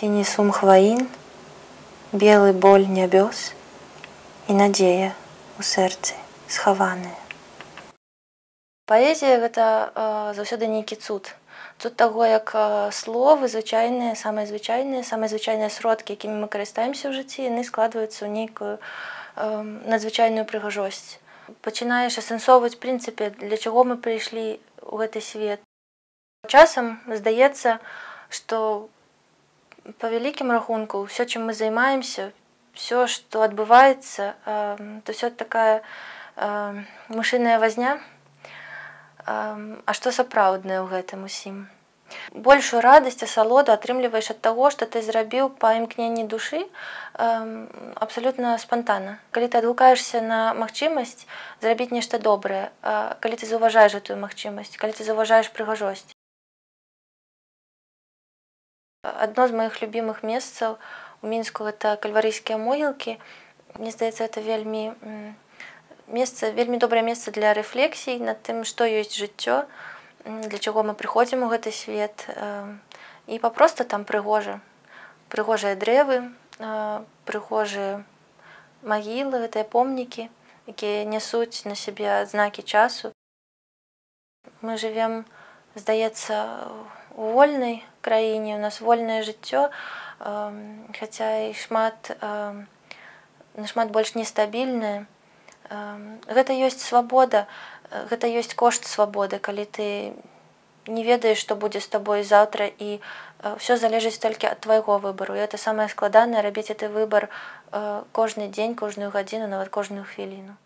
Сіні сум хваін, белы боль нябёс і надзея у сэрцы схаваная. Паэзія гэта заўсёды нейкі цуд. Тут таго, як словы звычайныя, самыя звычайныя, самыя звычайныя сродкі, якімі мы карыстаемся ў жыцці, яны складваюцца ў нейкую надзвычайную прыгажосць. Пачынаеш асэнсоўваць прынцыпе, для чаго мы прыйшлі ў гэты свет. Часам здаецца, што па вялікім рахунку ўсё, чым мы займаемся, все, што адбываецца, то ўсё такая мышыная вазня. А што сапраўднае ў гэтым усім? Большую радасць асалоду атрымліваеш ад таго, што ты зрабіў па імкненні душы абсалютна спантанна. Калі ты адгукаешся на магчымасць зрабіць нешта добрае, калі ты заўважаеш гэтую магчымасць, калі ты заўважаеш прыгажосць. Адно з маіх любімых месцаў у мінску гэта кальварыйскія могілкі. Мне здаецца, это вельмі месца вельмі добрае месца для рэфлексій над тым, што ёсць жыццё, для чаго мы прыходзім у гэты свет і папроста там прыгожа. Прыгожыя дрэвы, прыгожыя магілы, гэтыя помнікі, якія нясуць на сябе знакі часу. Мы жывем, здаецца, у вольнай краіне, у нас вольнае жыццё, хаця і шмат нашмат больш нестабільнае. Гэта ёсць свабода, гэта ёсць кошт свабоды, калі ты не ведаеш, што будзе з табой заўтра і ўсё залежыць толькі ад твайго выбару. І это самае складанае рабіць гэты выбар кожны дзень, кожную гадзіну, нават кожную хвіліну.